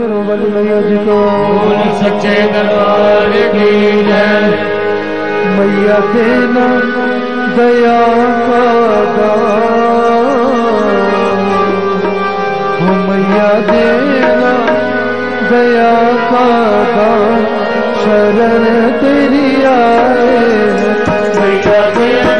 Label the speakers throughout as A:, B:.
A: बल मैया जी को
B: बोल सच्चे दरबार की जय।
A: मैया देना दया का दान मैया देना दया का दान शरण तेरी आए।
B: मैया देना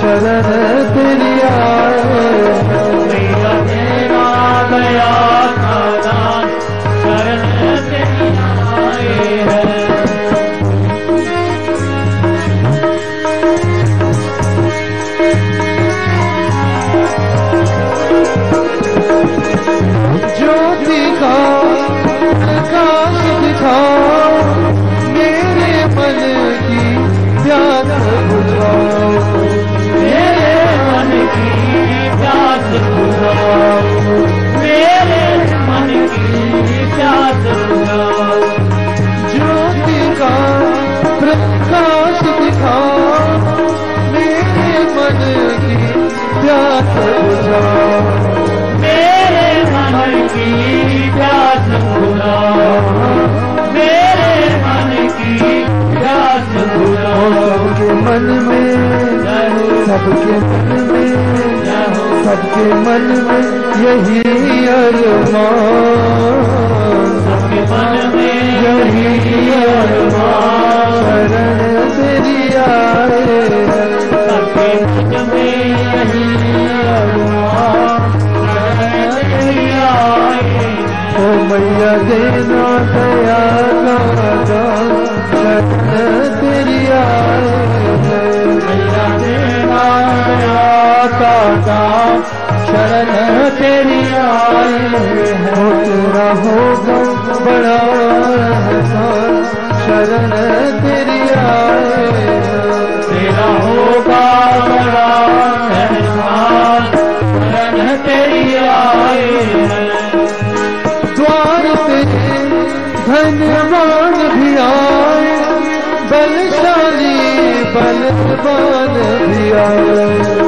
A: शरण तेरी आए मन की सबके मन में सबके मन में सबके मन में यही अरमान
B: सबके मन में
A: यही तेरी मैया देना दान शरण तेरी आए
B: मैया तेरा
A: हो
B: है
A: बड़ा शरण तेरी आए
B: तेरा होगा, बड़ा शरण तेरी
A: द्वार पे धनवान भी आए, बलशाली, बलवान भी आए।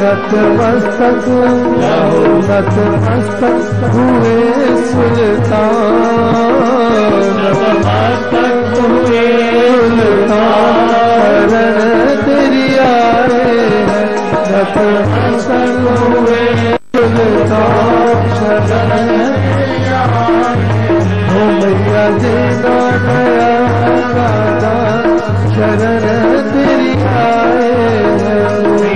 A: नत मस्तक नत हुए सुल्तान
B: नतमस्तक हुए
A: सुल्तान। हुए सुल्तान हो का शरण तेरी आए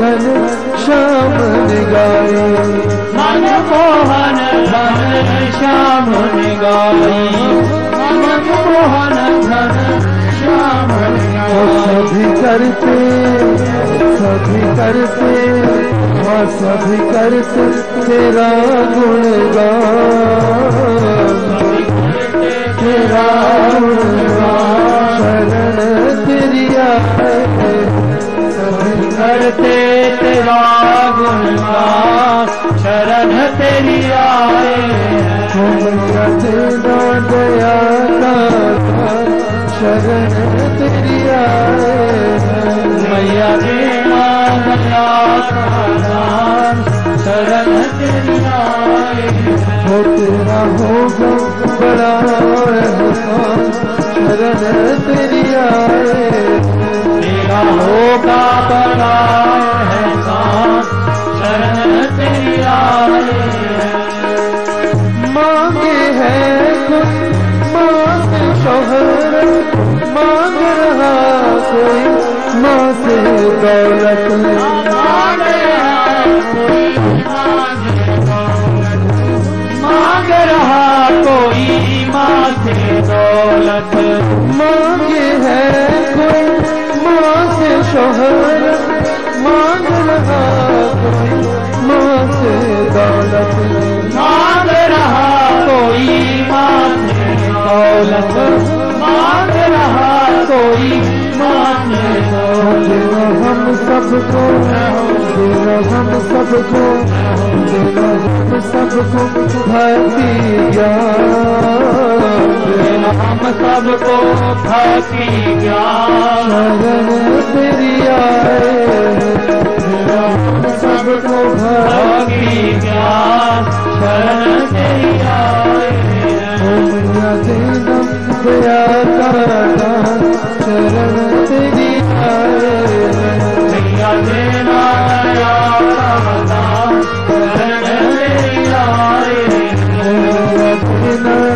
A: घन श्याम ने गाई
B: मनमोहन धन श्याम ने गाई मनमोहन धन श्याम
A: करते सभी करते हाँ सभी करते तेरा गुणगान तेरा गुणगान शरण तेरी आए। सभी
B: करते तेरा गुणगान शरण तेरी आए
A: शरण तेरी आए
B: मैया देना का शरण तेरी आए
A: हो तेरा होगा बड़ा शरण तेरी आए
B: तेरा होगा बड़ा
A: शोहरत मांग रहा कोई माँ से दौलत
B: मांग रहा कोई माँ से दौलत।
A: मांगे है कोई माँ से शोहरत मांग रहा कोई माँ से दौलत
B: दौलत मांग रहा कोई माँ से
A: हम सबको देना हम सबको देना हम सबको भक्ति ज्ञान।
B: हम सबको भक्ति ज्ञान।
A: शरण तेरी आए।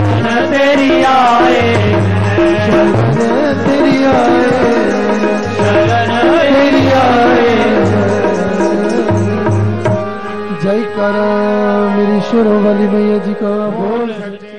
B: शरण तेरी आए।
A: शरण तेरी आए
B: शरण
A: तेरी आए जय करो मेरी शेरों वाली मैया जी का बोल
B: बोल।